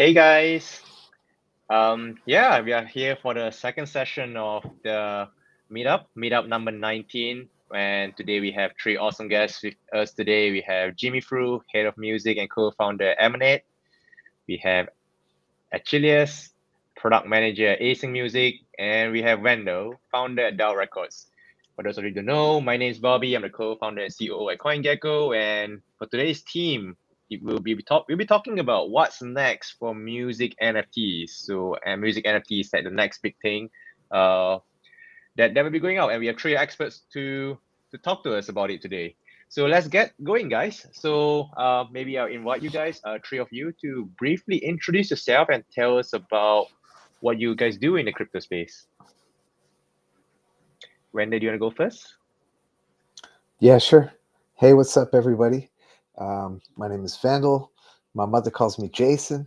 Hey guys. Um, yeah, we are here for the second session of the meetup, meetup number 19. And today we have three awesome guests with us today. We have Jimi Frew, head of music and co-founder Emanate. We have Achilles, product manager Async Music, and we have Vandal, founder at DAO Records. For those of you who don't know, my name is Bobby. I'm the co-founder and CEO at CoinGecko. And for today's team, it will be talk we'll be talking about what's next for music NFTs. So and music NFTs that the next big thing uh that, that will be going out. And we have three experts to to talk to us about it today. So let's get going, guys. So uh, maybe I'll invite you guys, uh, three of you, to briefly introduce yourself and tell us about what you guys do in the crypto space. Wendy, do you want to go first? Yeah, sure. Hey, what's up, everybody? Um, my name is Vandal. My mother calls me Jason.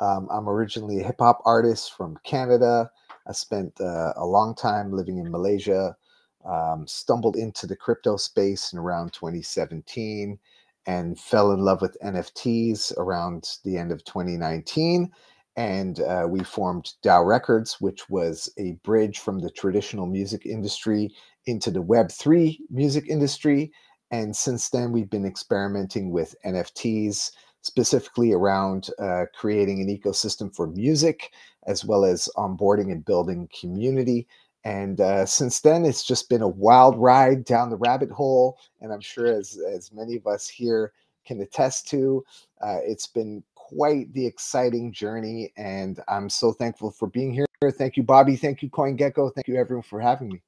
Um, I'm originally a hip hop artist from Canada. I spent uh, a long time living in Malaysia, um, stumbled into the crypto space in around 2017 and fell in love with NFTs around the end of 2019. And uh, we formed DAO Records, which was a bridge from the traditional music industry into the Web3 music industry. And since then, we've been experimenting with NFTs, specifically around uh, creating an ecosystem for music, as well as onboarding and building community. And uh, since then, it's just been a wild ride down the rabbit hole. And I'm sure, as, as many of us here can attest to, uh, it's been quite the exciting journey. And I'm so thankful for being here. Thank you, Bobby. Thank you, CoinGecko. Thank you, everyone, for having me.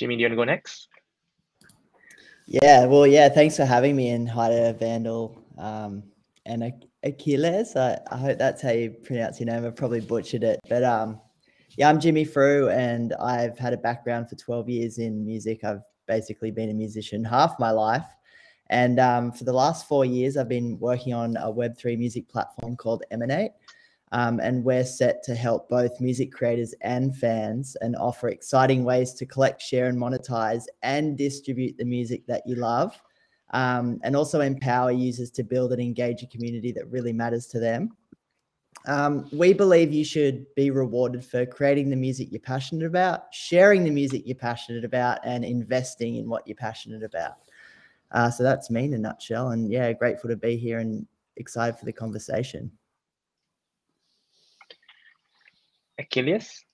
Jimi, do you want to go next? Yeah, well, yeah, thanks for having me and hi to Vandal um, and Achilles. I, I hope that's how you pronounce your name. I probably butchered it. But um, yeah, I'm Jimi Frew and I've had a background for 12 years in music. I've basically been a musician half my life. And um, for the last four years, I've been working on a Web3 music platform called Emanate. Um, and we're set to help both music creators and fans and offer exciting ways to collect, share, and monetize and distribute the music that you love. Um, and also empower users to build and engage a community that really matters to them. Um, we believe you should be rewarded for creating the music you're passionate about, sharing the music you're passionate about, and investing in what you're passionate about. Uh, so that's me in a nutshell. And yeah, grateful to be here and excited for the conversation. Achilles?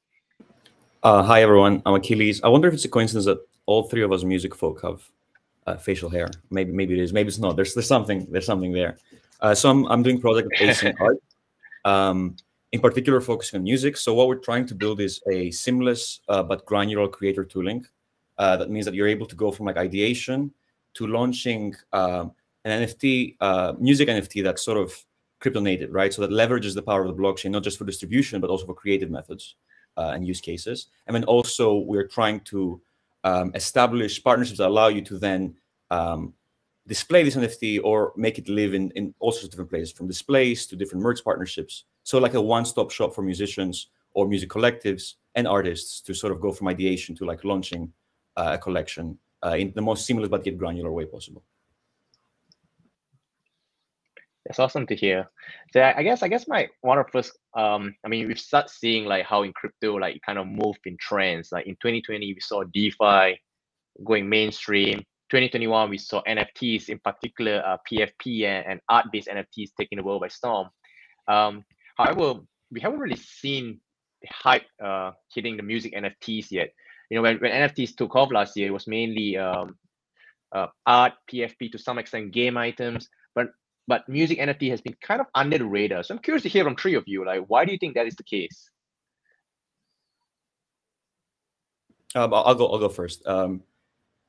Uh, hi, everyone. I'm Achilles. I wonder if it's a coincidence that all three of us music folk have uh, facial hair. Maybe maybe it is. Maybe it's not. There's there's something there's something there. Uh, so I'm I'm doing project Async Art. Um, in particular, focusing on music. So what we're trying to build is a seamless uh, but granular creator tooling. Uh, that means that you're able to go from like ideation to launching um, an NFT, uh, music NFT that's sort of crypto native, right? So that leverages the power of the blockchain, not just for distribution, but also for creative methods uh, and use cases. And then also we're trying to um, establish partnerships that allow you to then um, display this NFT or make it live in, in all sorts of different places, from displays to different merch partnerships. So like a one-stop shop for musicians or music collectives and artists to sort of go from ideation to like launching uh, a collection uh, in the most seamless but yet granular way possible. That's awesome to hear. So I guess I guess my one of first um I mean we've start seeing like how in crypto like kind of move in trends. Like in 2020 we saw DeFi going mainstream. 2021 we saw NFTs in particular uh, PFP and, and art-based NFTs taking the world by storm. Um, however, we haven't really seen the hype uh, hitting the music NFTs yet. You know when, when NFTs took off last year, it was mainly um, uh, art, PFP to some extent, game items. But but music NFT has been kind of under the radar. So I'm curious to hear from three of you, like, why do you think that is the case? Um, I'll go. I'll go first. Um,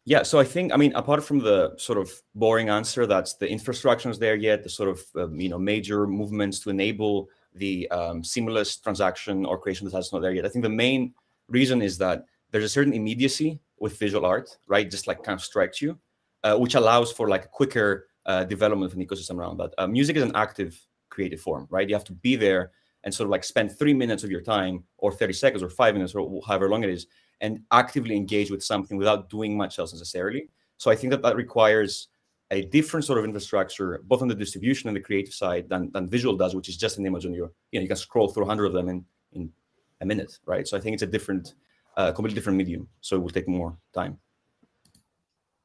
yeah. So I think, I mean, apart from the sort of boring answer, that's the infrastructure is there yet. The sort of um, you know major movements to enable the um, seamless transaction or creation that's not there yet. I think the main reason is that there's a certain immediacy with visual art, right? Just like kind of strikes you, uh, which allows for like a quicker uh, development of an ecosystem around that. Uh, music is an active creative form, right? You have to be there and sort of like spend three minutes of your time or 30 seconds or five minutes or however long it is and actively engage with something without doing much else necessarily. So I think that that requires a different sort of infrastructure, both on the distribution and the creative side, than, than visual does, which is just an image on your, you know, you can scroll through 100 of them in, in a minute, right? So I think it's a different, uh, completely different medium. So it will take more time.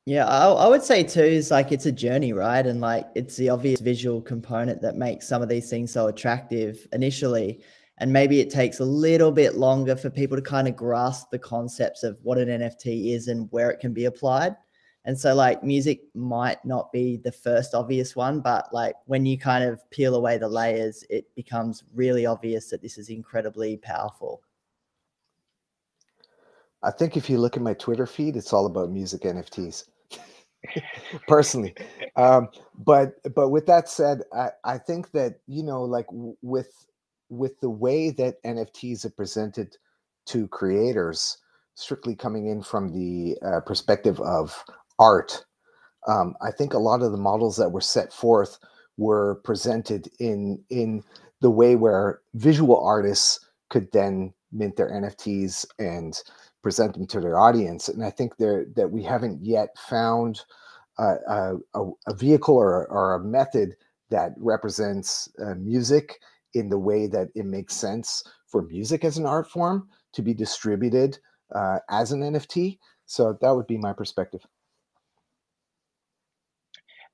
Yeah, I, I would say too is like it's a journey, right? And like it's the obvious visual component that makes some of these things so attractive initially. And maybe it takes a little bit longer for people to kind of grasp the concepts of what an NFT is and where it can be applied. And so, like, music might not be the first obvious one, but like when you kind of peel away the layers, it becomes really obvious that this is incredibly powerful. I think if you look at my Twitter feed, it's all about music NFTs. Personally, um, but but with that said, I, I think that you know, like with with the way that NFTs are presented to creators, strictly coming in from the uh, perspective of art. Um, I think a lot of the models that were set forth were presented in in the way where visual artists could then mint their NFTs and present them to their audience. And I think there that we haven't yet found a, a, a vehicle or, or, a method that represents uh, music in the way that it makes sense for music as an art form to be distributed uh, as an NFT. So that would be my perspective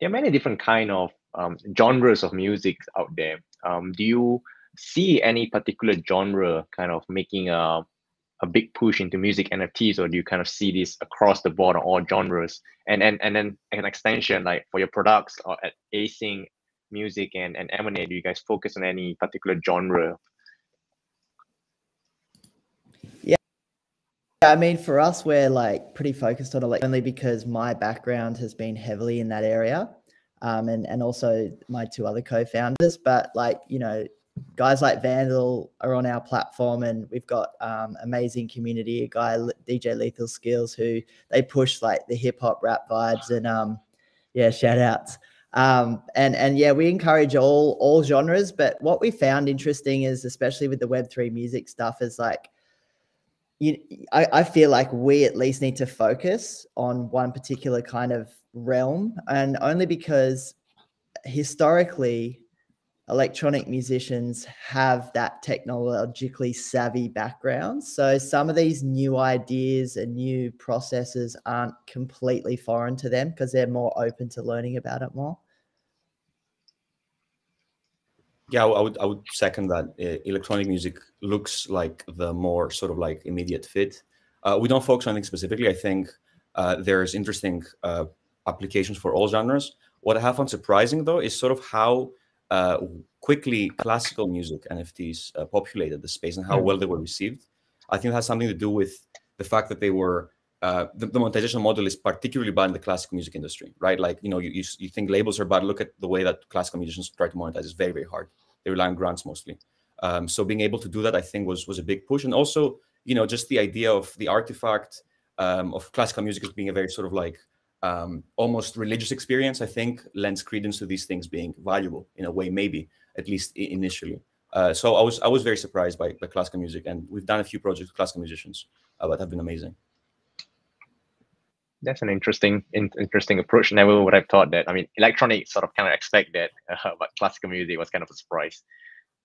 there are many different kind of um, genres of music out there. Um, do you see any particular genre kind of making a a big push into music NFTs, or do you kind of see this across the board on all genres? And and and then an extension like for your products or at Async Music and and Emanate, do you guys focus on any particular genre? Yeah. I mean, for us, we're like pretty focused on it only because my background has been heavily in that area, um, and and also my two other co-founders. But like you know, guys like Vandal are on our platform, and we've got um, amazing community. A guy DJ Lethal Skills who they push like the hip hop rap vibes, and um, yeah, shout outs. Um, and and yeah, we encourage all all genres. But what we found interesting is, especially with the Web three music stuff, is like you, I, I feel like we at least need to focus on one particular kind of realm, and only because historically electronic musicians have that technologically savvy background. So some of these new ideas and new processes aren't completely foreign to them because they're more open to learning about it more. Yeah, I would I would second that. Electronic music looks like the more sort of like immediate fit. Uh, we don't focus on anything specifically. I think uh, there's interesting uh, applications for all genres. What I have found surprising though is sort of how uh, quickly classical music NFTs uh, populated the space and how well they were received. I think it has something to do with the fact that they were uh, the, the, monetization model is particularly bad in the classical music industry, right? Like, you know, you, you, you, think labels are bad. Look at the way that classical musicians try to monetize. It's very, very hard. They rely on grants mostly. Um, so being able to do that, I think, was was a big push. And also, you know, just the idea of the artifact um, of classical music as being a very sort of like um, almost religious experience, I think, lends credence to these things being valuable in a way, maybe at least initially. Uh, so I was I was very surprised by, classical music, and we've done a few projects with classical musicians uh, that have been amazing that's an interesting in, interesting approach. Never would have thought that. I mean, electronic sort of kind of expect that, uh, but classical music was kind of a surprise.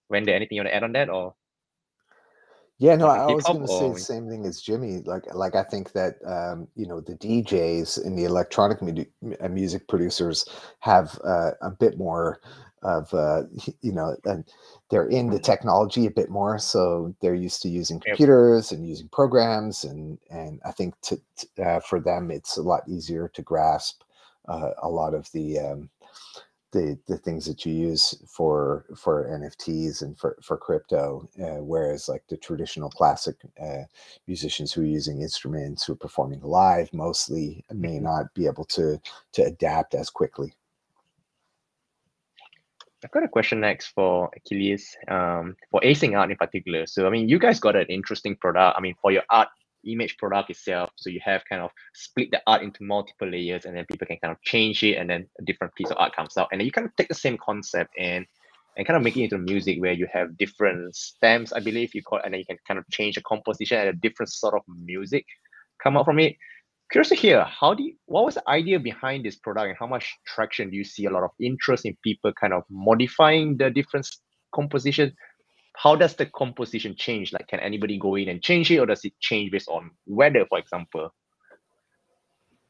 When did anything you want to add on that, or? Yeah, no, I was going to say the same thing as Jimi. Like, like I think that um, you know the DJs and the electronic mu- uh, music producers have uh, a bit more of uh, you know and they're in the technology a bit more so they're used to using computers and using programs and and i think to, to uh, for them it's a lot easier to grasp uh, a lot of the um, the the things that you use for for nfts and for for crypto uh, whereas like the traditional classic uh, musicians who are using instruments who are performing live mostly may mm-hmm. not be able to to adapt as quickly I've got a question next for Achilles, um, for Async Art in particular. So, I mean, you guys got an interesting product. I mean, for your art image product itself, so you have kind of split the art into multiple layers, and then people can kind of change it, and then a different piece of art comes out. And then you kind of take the same concept and and kind of make it into music where you have different stems, I believe you call it, and then you can kind of change the composition and a different sort of music come out from it. Curious to hear how do you, what was the idea behind this product and how much traction do you see a lot of interest in people kind of modifying the different composition how does the composition change like can anybody go in and change it or does it change based on weather for example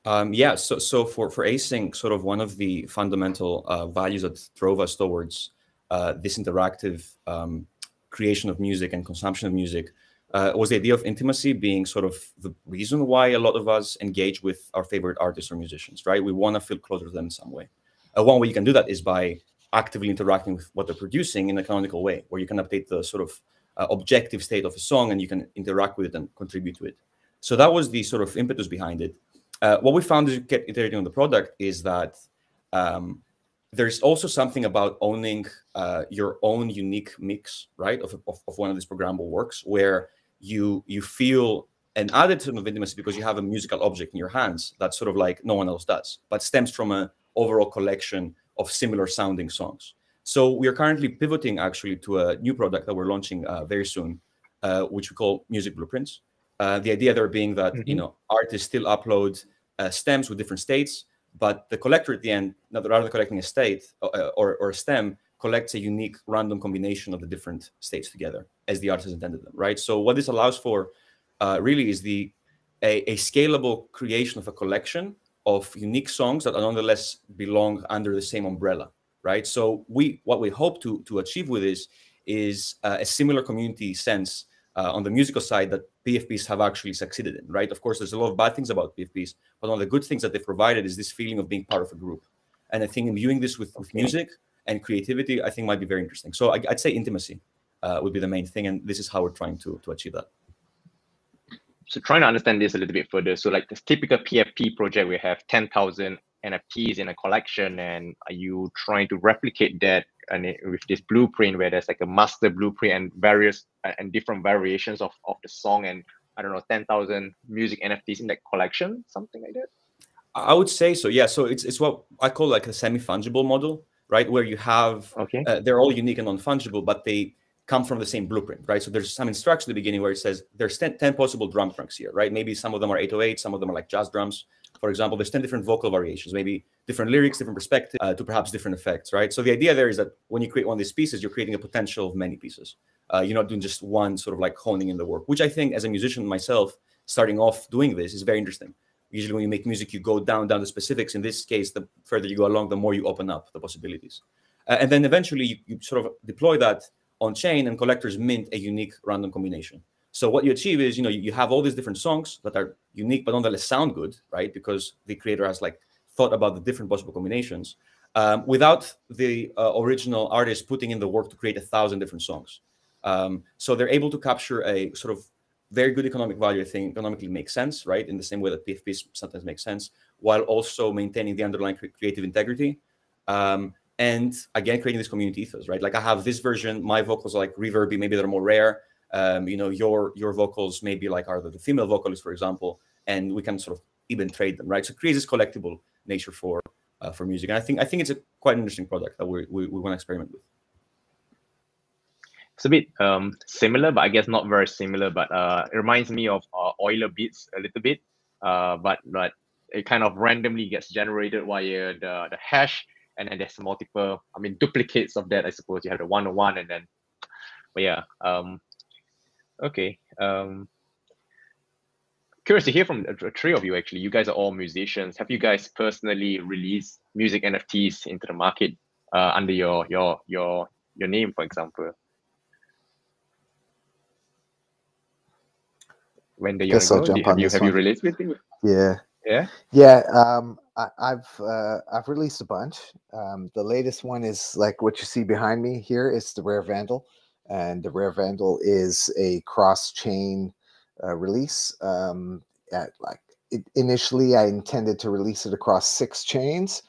um, yeah so so for for async sort of one of the fundamental uh, values that drove us towards uh, this interactive um, creation of music and consumption of music uh, was the idea of intimacy being sort of the reason why a lot of us engage with our favorite artists or musicians, right? We want to feel closer to them in some way. Uh, one way you can do that is by actively interacting with what they're producing in a canonical way, where you can update the sort of uh, objective state of a song and you can interact with it and contribute to it. So that was the sort of impetus behind it. Uh, what we found as we kept iterating on the product is that um, there's also something about owning uh, your own unique mix, right, of, of, of, one of these programmable works, where you you feel an added sort of intimacy because you have a musical object in your hands that sort of like no one else does, but stems from an overall collection of similar sounding songs. So we are currently pivoting actually to a new product that we're launching uh, very soon, uh, which we call Music Blueprints. Uh, the idea there being that mm-hmm. you know artists still upload uh, stems with different states, but the collector at the end, rather than collecting a state uh, or, or a stem, collects a unique random combination of the different states together as the artist intended them, right? So what this allows for uh, really is the a, a, scalable creation of a collection of unique songs that nonetheless belong under the same umbrella, right? So we what we hope to to achieve with this is uh, a similar community sense uh, on the musical side that PFPs have actually succeeded in, right? Of course, there's a lot of bad things about PFPs, but one of the good things that they've provided is this feeling of being part of a group. And I think in viewing this with, with music, and creativity, I think might be very interesting. So I, would say intimacy uh, would be the main thing, and this is how we're trying to to achieve that. So trying to understand this a little bit further. So like this typical PFP project, we have ten thousand NFTs in a collection, and are you trying to replicate that and it, with this blueprint where there's like a master blueprint and various and different variations of of the song and I don't know ten thousand music NFTs in that collection, something like that. I would say so. Yeah. So it's it's what I call like a semi fungible model right? Where you have, okay. Uh, they're all unique and non-fungible, but they come from the same blueprint, right? So there's some instruction at the beginning where it says there's 10, 10, possible drum trunks here, right? Maybe some of them are 808, some of them are like jazz drums. For example, there's 10 different vocal variations, maybe different lyrics, different perspective uh, to perhaps different effects, right? So the idea there is that when you create one of these pieces, you're creating a potential of many pieces. Uh, you're not doing just one sort of like honing in the work, which I think as a musician myself, starting off doing this is very interesting usually when you make music you go down down the specifics in this case the further you go along the more you open up the possibilities uh, and then eventually you, you, sort of deploy that on chain and collectors mint a unique random combination so what you achieve is you know you, have all these different songs that are unique but nonetheless sound good right because the creator has like thought about the different possible combinations um, without the uh, original artist putting in the work to create a thousand different songs um, so they're able to capture a sort of very good economic value, I think, economically makes sense, right? In the same way that PFPs sometimes make sense, while also maintaining the underlying creative integrity. Um, and again, creating this community ethos, right? Like I have this version, my vocals are like reverby, maybe they're more rare. Um, you know, your your vocals maybe like are the, the female vocalist, for example, and we can sort of even trade them, right? So it creates this collectible nature for uh, for music, and I think I think it's a quite interesting product that we we, we want to experiment with it's a bit um, similar, but I guess not very similar. But uh, it reminds me of uh, EulerBeats a little bit. Uh, but but it kind of randomly gets generated via the the hash, and then there's multiple. I mean duplicates of that. I suppose you have the one on one, and then. But yeah. Um. Okay. Um. Curious to hear from the three of you. Actually, you guys are all musicians. Have you guys personally released music NFTs into the market uh, under your your your your name, for example? when the Guess I'll jump on you, have one. you released with him? Yeah. Yeah. Yeah. Um, I, have uh, I've released a bunch. Um, the latest one is like what you see behind me here is the Rare Vandal, and the Rare Vandal is a cross-chain uh, release. Um, at like it, initially, I intended to release it across six chains.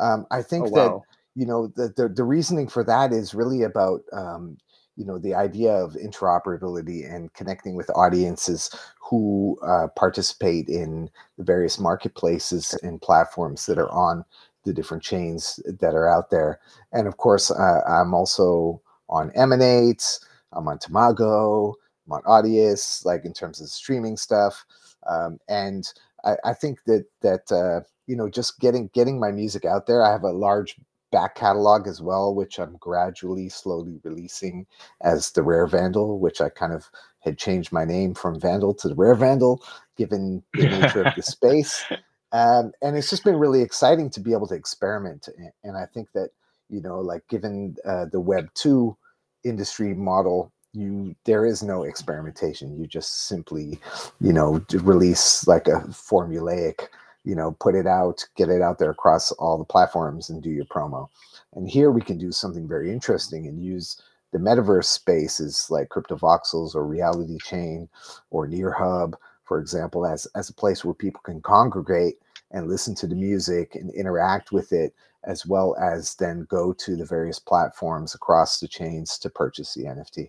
Um, I think oh, that wow. you know the, the the reasoning for that is really about um, you know the idea of interoperability and connecting with audiences who uh, participate in the various marketplaces and platforms that are on the different chains that are out there and of course uh, i'm also on emanate i'm on tamago i'm on audius like in terms of streaming stuff um, and I, I think that that uh, you know just getting getting my music out there. I have a large back catalog as well, which I'm gradually, slowly releasing as the Rare Vandal, which I kind of had changed my name from Vandal to the Rare Vandal, given the nature of the space. Um, and it's just been really exciting to be able to experiment. And I think that you know, like given uh, the Web two industry model you there is no experimentation you just simply you know release like a formulaic you know put it out get it out there across all the platforms and do your promo and here we can do something very interesting and use the metaverse spaces like cryptovoxels or reality chain or nearhub for example as as a place where people can congregate and listen to the music and interact with it as well as then go to the various platforms across the chains to purchase the nft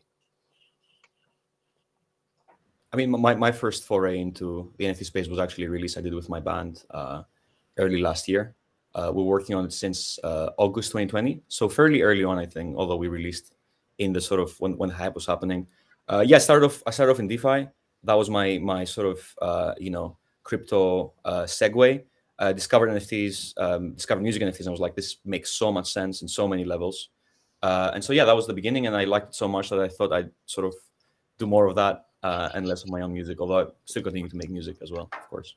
I mean, my, my first foray into the NFT space was actually a release I did with my band uh, early last year. Uh, we're working on it since uh, August 2020, so fairly early on, I think. Although we released in the sort of when when hype was happening. Uh, yeah, I started off. I started off in DeFi. That was my my sort of uh, you know crypto uh, segue. Uh, discovered NFTs, um, discovered music NFTs, and I was like, this makes so much sense in so many levels. Uh, and so yeah, that was the beginning, and I liked it so much that I thought I'd sort of do more of that uh, and less of my own music, although I still continue to make music as well, of course.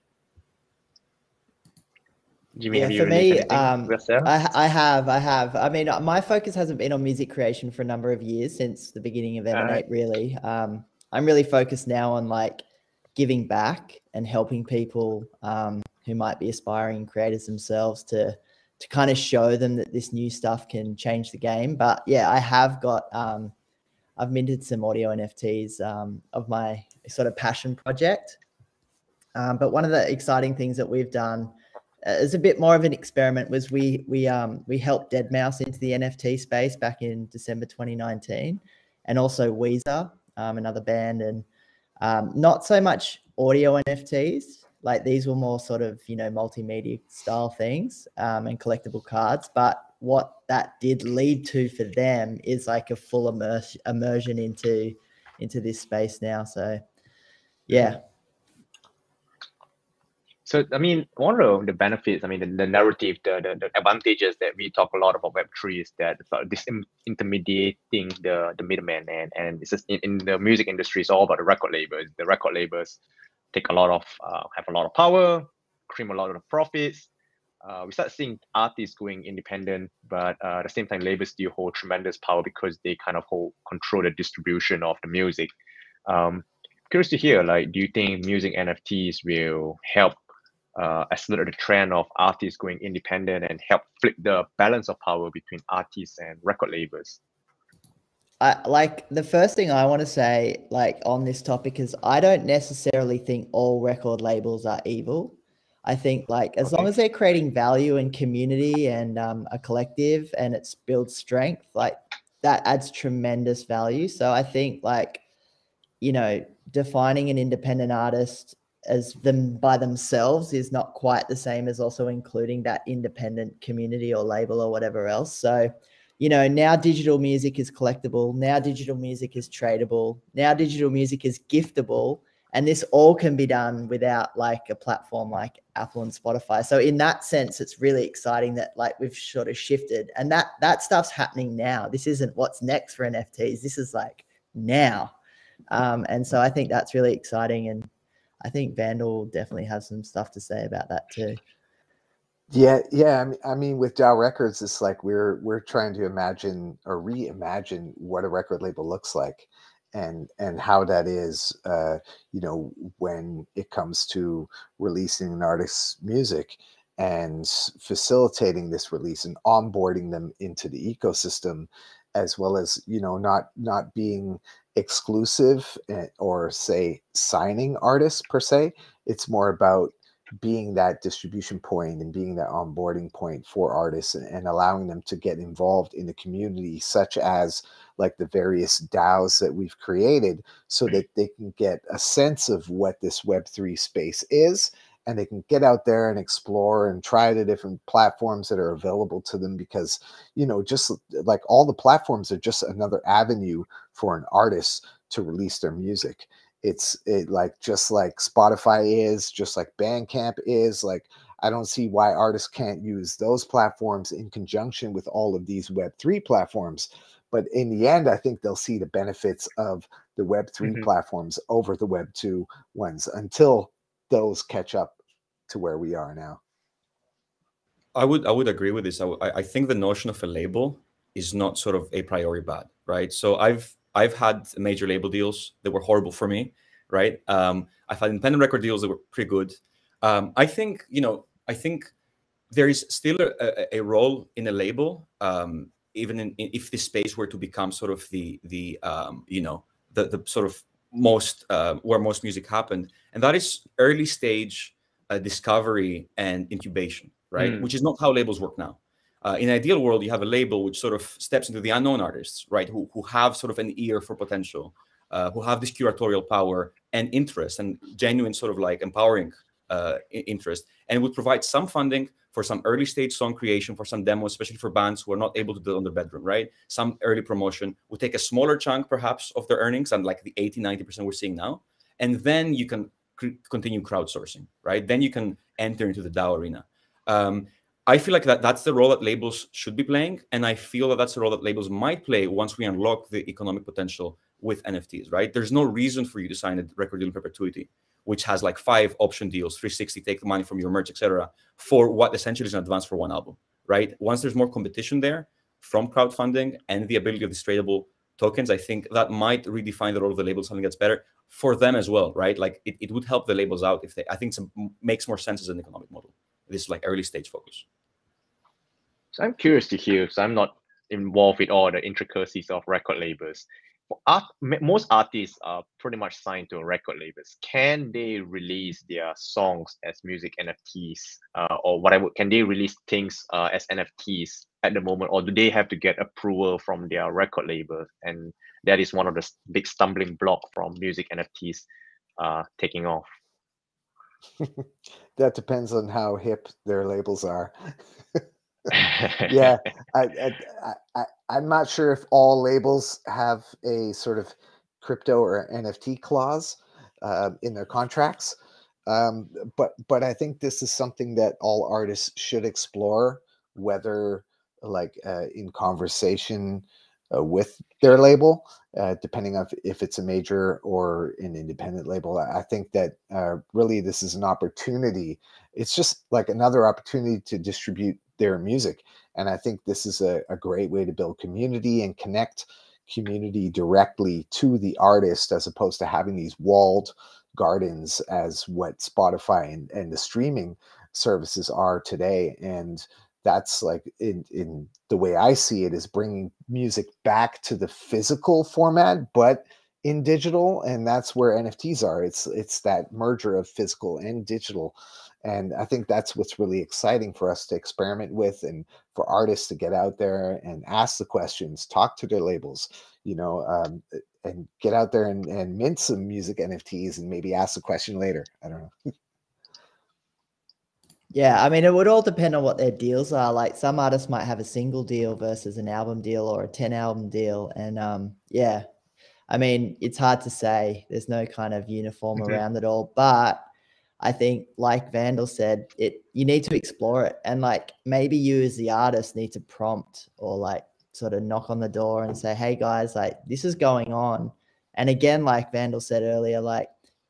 Jimi, yeah, for me, um, I, I have, I have. I mean, my focus hasn't been on music creation for a number of years since the beginning of Emanate. Right. Really, um, I'm really focused now on like giving back and helping people um, who might be aspiring creators themselves to to kind of show them that this new stuff can change the game. But yeah, I have got um, I've minted some audio NFTs um, of my sort of passion project. Um, but one of the exciting things that we've done as a bit more of an experiment was we we um we helped Deadmau5 into the NFT space back in December 2019, and also Weezer, um, another band, and um, not so much audio NFTs. Like these were more sort of you know multimedia style things um, and collectible cards, but what that did lead to for them is like a full immerse, immersion into into this space now. So, yeah. So I mean, one of the benefits, I mean, the, the narrative, the, the, the advantages that we talk a lot about Web three is that this intermediating the the middleman, and and it's just in, in the music industry, it's all about the record labels. The record labels take a lot of uh, have a lot of power, cream a lot of profits, uh, we start seeing artists going independent, but uh, at the same time, labels still hold tremendous power because they kind of hold control the distribution of the music. Um, curious to hear, like, do you think music NFTs will help uh, accelerate the trend of artists going independent and help flip the balance of power between artists and record labels? I, like the first thing I want to say, like on this topic, is I don't necessarily think all record labels are evil. I think like as okay. long as they're creating value and community and um, a collective and it's builds strength, like that adds tremendous value. So I think like, you know, defining an independent artist as them by themselves is not quite the same as also including that independent community or label or whatever else. So, you know, now digital music is collectible. Now digital music is tradable. Now digital music is giftable and this all can be done without like a platform like apple and spotify so in that sense it's really exciting that like we've sort of shifted and that that stuff's happening now this isn't what's next for nfts this is like now um, and so i think that's really exciting and i think vandal definitely has some stuff to say about that too. Yeah yeah I mean, I mean with DAO records it's like we're we're trying to imagine or reimagine what a record label looks like and and how that is uh, you know when it comes to releasing an artist's music and facilitating this release and onboarding them into the ecosystem as well as you know not not being exclusive eh, or say signing artists per se it's more about being that distribution point and being that onboarding point for artists and, and, allowing them to get involved in the community, such as like the various DAOs that we've created, so that they can get a sense of what this Web3 space is and they can get out there and explore and try the different platforms that are available to them because you know just like all the platforms are just another avenue for an artist to release their music it's it like just like Spotify is, just like Bandcamp is. Like I don't see why artists can't use those platforms in conjunction with all of these Web3 platforms. But in the end, I think they'll see the benefits of the Web3 Mhm. platforms over the Web2 ones until those catch up to where we are now. I would I would agree with this. I, I think the notion of a label is not sort of a priori bad, right? So I've I've had major label deals that were horrible for me, right? Um, I've had independent record deals that were pretty good. Um, I think you know I think there is still a, a, role in a label, um, even in, if this space were to become sort of the the um, you know the the sort of most uh, where most music happened, and that is early stage uh, discovery and incubation, right? Mm. Which is not how labels work now. Uh, in an ideal world, you have a label which sort of steps into the unknown artists, right? Who, who have sort of an ear for potential, uh, who have this curatorial power and interest and genuine sort of like empowering uh, interest, and would provide some funding for some early stage song creation, for some demos, especially for bands who are not able to do it on their bedroom, right? Some early promotion would take a smaller chunk, perhaps, of their earnings, and like the 80, 90% we're seeing now. And then you can continue crowdsourcing, right? Then you can enter into the DAO arena. Um, I feel like that that's the role that labels should be playing, and I feel that that's the role that labels might play once we unlock the economic potential with NFTs. Right? There's no reason for you to sign a record deal in perpetuity, which has like five option deals, 360, take the money from your merch, etc., for what essentially is an advance for one album. Right? Once there's more competition there from crowdfunding and the ability of these tradable tokens, I think that might redefine the role of the label, something that's better for them as well, right? Like it, it would help the labels out if they. I think some makes more sense as an economic model. This is like early stage focus. So I'm curious to hear, because I'm not involved with all the intricacies of record labels. Art, most artists are pretty much signed to record labels. Can they release their songs as music NFTs, uh, or whatever? Can they release things uh, as NFTs at the moment, or do they have to get approval from their record label? And that is one of the big stumbling block from music NFTs uh, taking off. That depends on how hip their labels are. yeah, I, I, I, I'm not sure if all labels have a sort of crypto or NFT clause uh, in their contracts, um, but but I think this is something that all artists should explore, whether like uh, in conversation uh, with their label, uh, depending on if, it's a major or an independent label. I I think that uh, really this is an opportunity. It's just like another opportunity to distribute their music. And I think this is a, a great way to build community and connect community directly to the artist as opposed to having these walled gardens as what Spotify and, and the streaming services are today. And that's like in, in the way I see it is bringing music back to the physical format, but in digital. And that's where NFTs are. It's it's that merger of physical and digital and i think that's what's really exciting for us to experiment with and for artists to get out there and ask the questions talk to their labels you know um, and get out there and, and mint some music nfts and maybe ask the question later i don't know Yeah, I mean, it would all depend on what their deals are. Like some artists might have a single deal versus an album deal or a 10 album deal. And um, yeah, I mean, it's hard to say. There's no kind of uniform Mhm. around it all. But I think, like Vandal said, it you need to explore it. And like maybe you as the artist need to prompt or like sort of knock on the door and say, hey guys, like this is going on. And again, like Vandal said earlier, like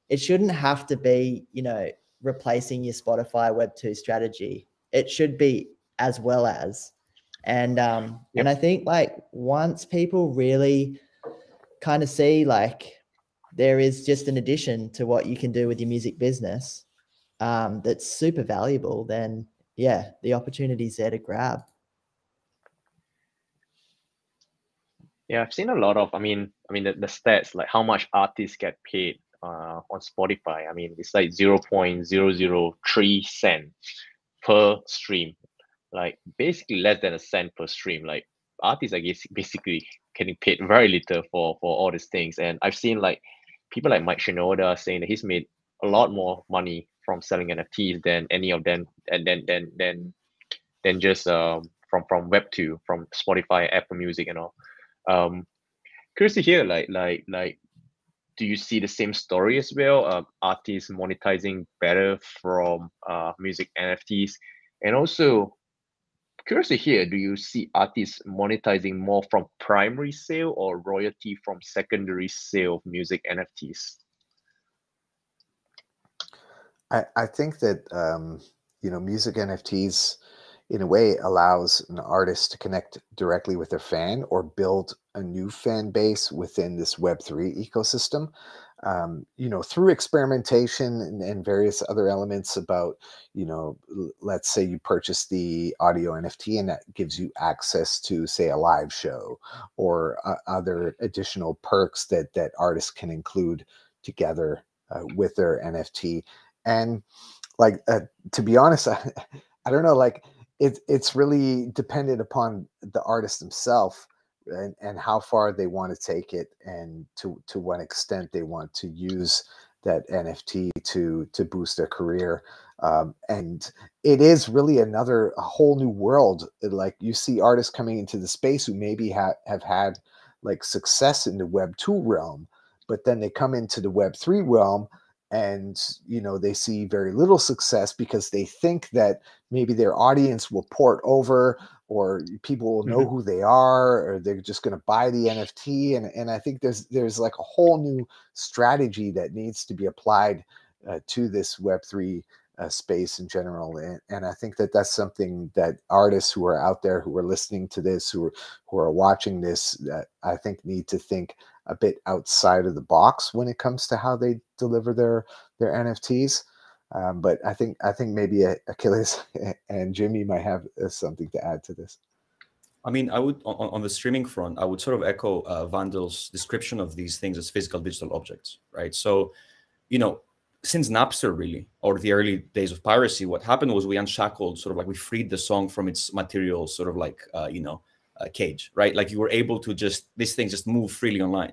it shouldn't have to be, you know, replacing your Spotify Web two strategy. It should be as well as, and um, and I think like once people really kind of see like there is just an addition to what you can do with your music business um, that's super valuable, then yeah, the opportunity's there to grab. Yeah, I've seen a lot of. I mean, I mean the, the stats like how much artists get paid uh, on Spotify. I mean, it's like zero point zero zero three cent per stream, like basically less than a cent per stream. Like artists are basi- basically getting paid very little for for all these things. And I've seen like people like Mike Shinoda saying that he's made a lot more money from selling NFTs than any of them, and then then then than just um from from Web two, from Spotify, Apple Music, and all um curious to hear like like like do you see the same story as well? Uh, artists monetizing better from uh, music NFTs, and also curious hear: Do you see artists monetizing more from primary sale or royalty from secondary sale of music NFTs? I, I think that um, you know music NFTs in a way allows an artist to connect directly with their fan or build a new fan base within this web3 ecosystem um, you know through experimentation and, and, various other elements about you know let's say you purchase the audio nft and that gives you access to say a live show or uh, other additional perks that that artists can include together uh, with their nft and like uh, to be honest I, I don't know like it, it's really dependent upon the artist himself and, and how far they want to take it and to to what extent they want to use that NFT to to boost their career. Um, and it is really another a whole new world. Like you see artists coming into the space who maybe ha- have had like success in the Web two realm, but then they come into the Web three realm and you know they see very little success because they think that maybe their audience will port over or people will know mm-hmm. who they are or they're just going to buy the nft and, and i think there's there's like a whole new strategy that needs to be applied uh, to this web3 uh, space in general and, and i think that that's something that artists who are out there who are listening to this who are who are watching this that i think need to think a bit outside of the box when it comes to how they deliver their their nfts um, but I think I think maybe Achilles and Jimi might have uh, something to add to this. I mean, I would on, on the streaming front, I would sort of echo uh, Vandal's description of these things as physical digital objects, right? So, you know, since Napster really, or the early days of piracy, what happened was we unshackled, sort of like we freed the song from its material, sort of like uh, you know, cage, right? Like you were able to just these things just move freely online.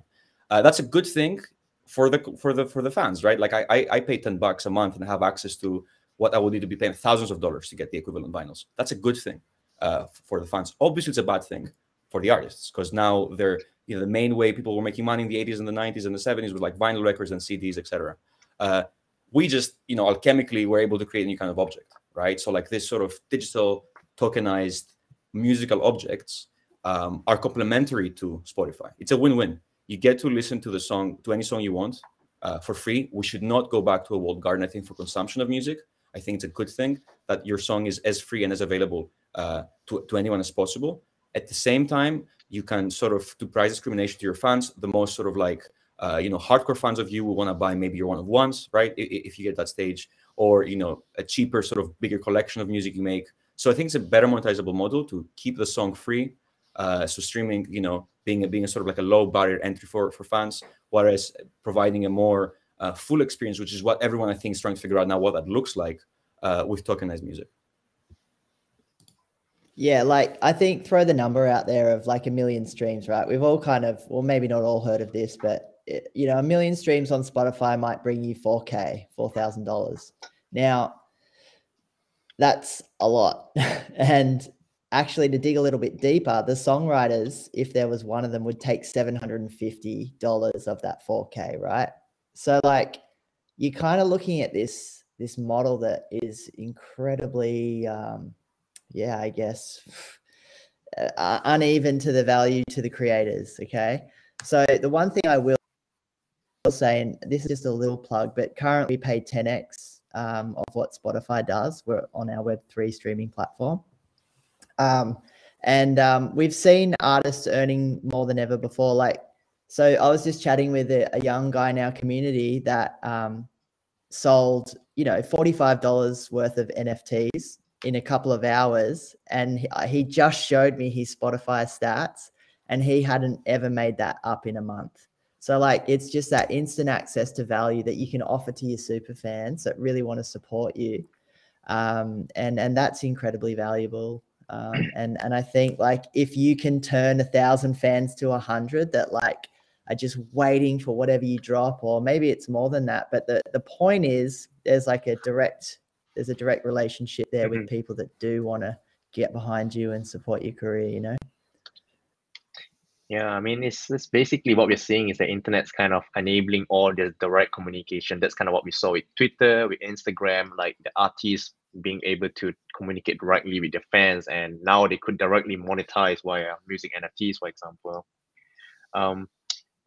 Uh, that's a good thing for the for the for the fans, right? Like I, I I pay ten bucks a month and have access to what I would need to be paying thousands of dollars to get the equivalent vinyls. That's a good thing uh, for the fans. Obviously, it's a bad thing for the artists because now they're you know the main way people were making money in the 80s and the 90s and the 70s was like vinyl records and CDs, etc. Uh, we just you know alchemically were able to create a new kind of object, right? So like this sort of digital tokenized musical objects um, are complementary to Spotify. It's a win-win you get to listen to the song, to any song you want uh, for free. We should not go back to a walled garden, I think, for consumption of music. I think it's a good thing that your song is as free and as available uh, to, to anyone as possible. At the same time, you can sort of do price discrimination to your fans. The most sort of like, uh, you know, hardcore fans of you will want to buy maybe your one of ones, right? If you get that stage, or you know, a cheaper sort of bigger collection of music you make. So I think it's a better monetizable model to keep the song free. Uh, so streaming, you know, being a, being a sort of like a low barrier entry for for fans, whereas providing a more uh, full experience, which is what everyone I think is trying to figure out now what that looks like uh, with tokenized music. Yeah, like I think throw the number out there of like a million streams, right? We've all kind of, well, maybe not all heard of this, but it, you know, a million streams on Spotify might bring you 4K, four thousand dollars. Now, that's a lot, and actually to dig a little bit deeper, the songwriters, if there was one of them, would take $750 of that 4K, right? So like you're kind of looking at this this model that is incredibly um yeah, I guess uh, uneven to the value to the creators, okay? So the one thing I will say, and this is just a little plug, but currently we pay 10x um, of what Spotify does. We're on our Web3 streaming platform. Um, and um, we've seen artists earning more than ever before. Like, so I was just chatting with a, a young guy in our community that um, sold, you know, $45 worth of NFTs in a couple of hours. And he, he just showed me his Spotify stats and he hadn't ever made that up in a month. So like it's just that instant access to value that you can offer to your super fans that really want to support you. Um, and and that's incredibly valuable. Um, and and I think like if you can turn a thousand fans to a hundred that like are just waiting for whatever you drop, or maybe it's more than that. But the the point is there's like a direct there's a direct relationship there mm-hmm. with people that do want to get behind you and support your career. You know. Yeah, I mean, it's, it's basically what we're seeing is the internet's kind of enabling all the direct communication. That's kind of what we saw with Twitter, with Instagram, like the artists being able to communicate directly with their fans, and now they could directly monetize via music NFTs, for example. Um,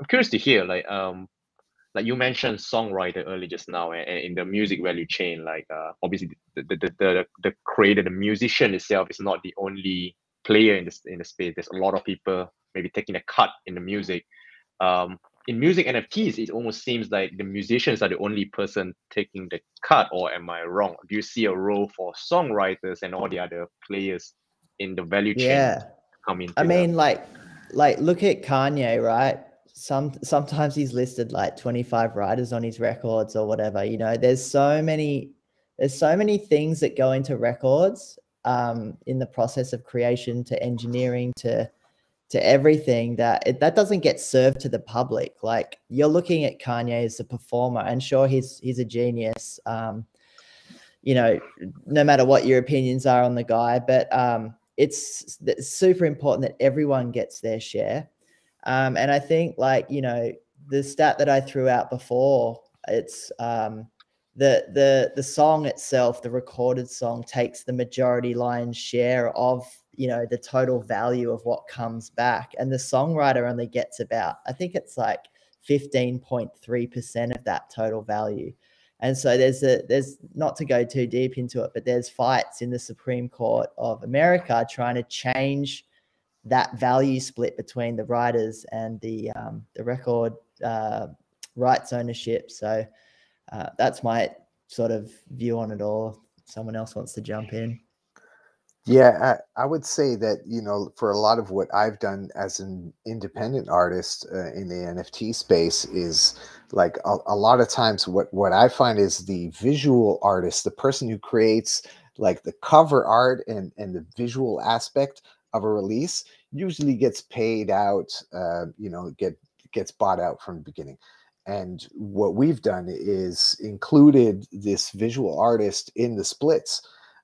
I'm curious to hear, like, um, like you mentioned songwriter early just now, and in the music value chain, like, uh, obviously the the, the the the creator, the musician itself, is not the only player in this in the space. There's a lot of people maybe taking a cut in the music. Um, in music NFTs, it almost seems like the musicians are the only person taking the cut, or am I wrong? Do you see a role for songwriters and all the other players in the value chain Yeah. come in? I mean, like, like look at Kanye, right? Some sometimes he's listed like 25 writers on his records or whatever. You know, there's so many, there's so many things that go into records um, in the process of creation to engineering to to everything that it, that doesn't get served to the public. Like you're looking at Kanye as a performer, and sure, he's he's a genius. Um, you know, no matter what your opinions are on the guy, but um, it's, it's super important that everyone gets their share. Um, and I think, like you know, the stat that I threw out before, it's um, the the the song itself, the recorded song, takes the majority lion's share of you know the total value of what comes back, and the songwriter only gets about, I think it's like fifteen point three percent of that total value. And so there's a there's not to go too deep into it, but there's fights in the Supreme Court of America trying to change that value split between the writers and the um, the record uh, rights ownership. So uh, that's my sort of view on it all. Someone else wants to jump in. Yeah, I, I would say that, you know, for a lot of what I've done as an independent artist uh, in the NFT space is like a, a lot of times what, what I find is the visual artist, the person who creates like the cover art and, and the visual aspect of a release usually gets paid out, uh, you know, get gets bought out from the beginning. And what we've done is included this visual artist in the splits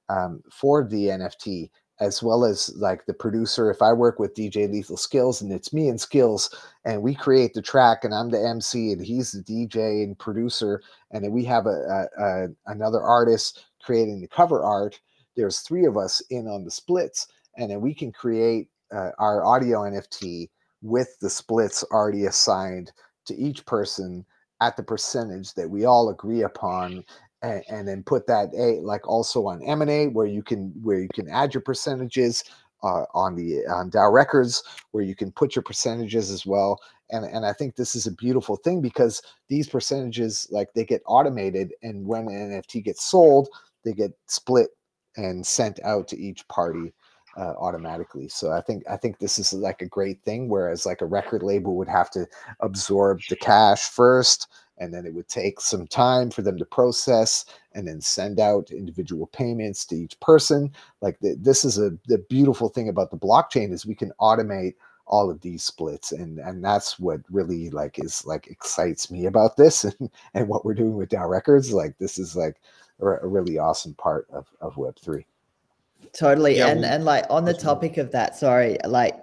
um, for the NFT, as well as like the producer. If I work with DJ Lethal Skills and it's me and Skills, and we create the track, and I'm the MC and he's the DJ and producer, and then we have a, a, a another artist creating the cover art. There's three of us in on the splits, and then we can create uh, our audio NFT with the splits already assigned to each person at the percentage that we all agree upon and, and then put that a like also on Emanate where you can where you can add your percentages uh, on the on DAO records where you can put your percentages as well and and I think this is a beautiful thing because these percentages like they get automated and when an NFT gets sold they get split and sent out to each party uh, automatically. So I think I think this is like a great thing. Whereas like a record label would have to absorb the cash first, and then it would take some time for them to process and then send out individual payments to each person. Like the, this is a the beautiful thing about the blockchain is we can automate all of these splits and and that's what really like is like excites me about this and and what we're doing with DAO Records. Like this is like a, a really awesome part of of Web three. Totally. Yeah, and well, and like on the that's good. topic of that, sorry, like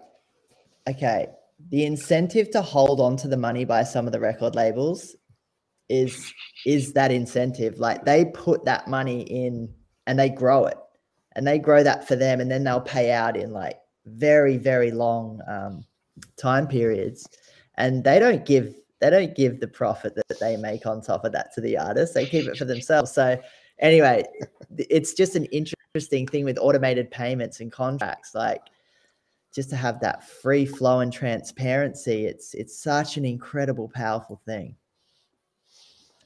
okay, the incentive to hold on to the money by some of the record labels is is that incentive. Like they put that money in and they grow it. And they grow that for them and then they'll pay out in like very, very long um, time periods. And they don't give they don't give the profit that they make on top of that to the artist. They keep it for themselves. So anyway, it's just an interesting thing with automated payments and contracts. Like just to have that free flow and transparency, it's it's such an incredible, powerful thing.